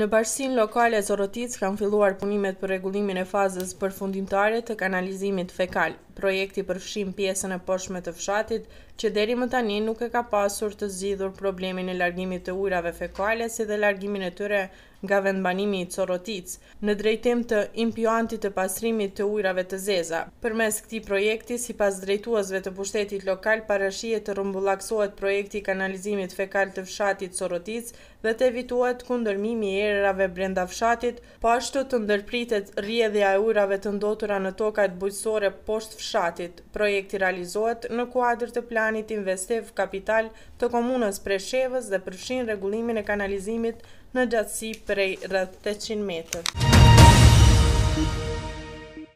Në Bashkësinë Lokale Corroticë kanë filluar punimet për rregullimin e fazës përfundimtare të kanalizimit fekal. Projekti përfshin pjesën e poshtme të fshatit, që deri më tani nuk e ka pasur të zgjidhur problemin e largimit të ujërave fekale si dhe largimin e tyre nga vendbanimi i Corroticë, në drejtim të impiantit të pastrimit të ujrave të zeza. Përmes këtij projekti, sipas drejtuesve të pushtetit lokal, parashihet të rrumbullakësohet projekti i kanalizimit fekal të fshatit Corroticë dhe të evitohet kundërmimi i erave brenda fshatit, po ashtu të ndërpritet rrjedhja e ujrave të ndotura në tokat bujqësore poshtë fshatit. Projekti realizohet në kuadër të planit investiv kapital të komunës Preshevës dhe përfshin rregullimin e kanalizimit në gjatësi prej rreth tetëqind metër.